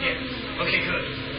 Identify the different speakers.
Speaker 1: Yeah. Okay, good.